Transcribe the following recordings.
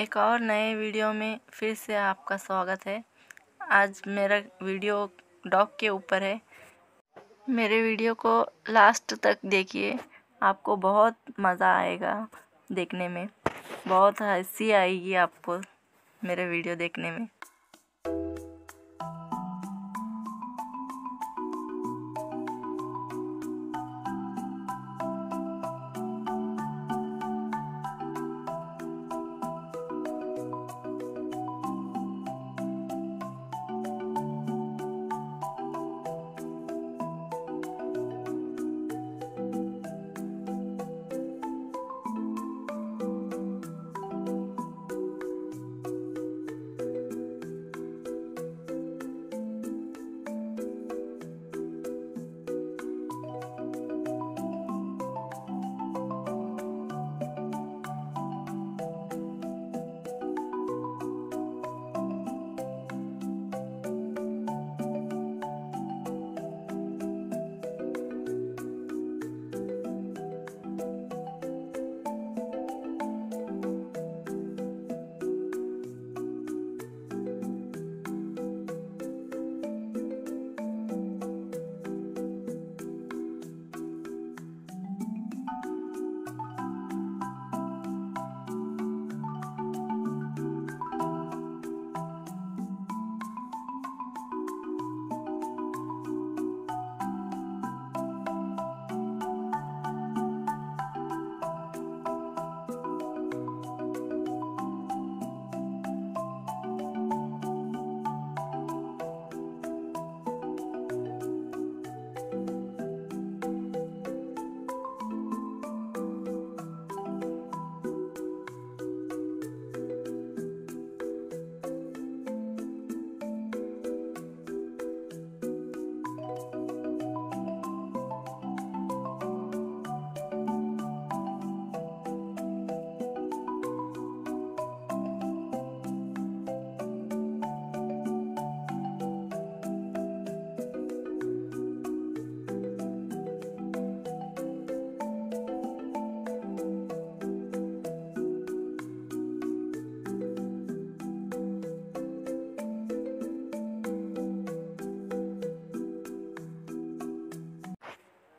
एक और नए वीडियो में फिर से आपका स्वागत है। आज मेरा वीडियो डॉग के ऊपर है। मेरे वीडियो को लास्ट तक देखिए, आपको बहुत मज़ा आएगा देखने में। बहुत हँसी आएगी आपको मेरे वीडियो देखने में।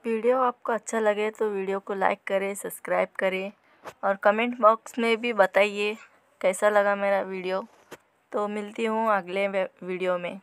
वीडियो आपको अच्छा लगे तो वीडियो को लाइक करें, सब्सक्राइब करें और कमेंट बॉक्स में भी बताइए कैसा लगा मेरा वीडियो। तो मिलती हूँ अगले वीडियो में।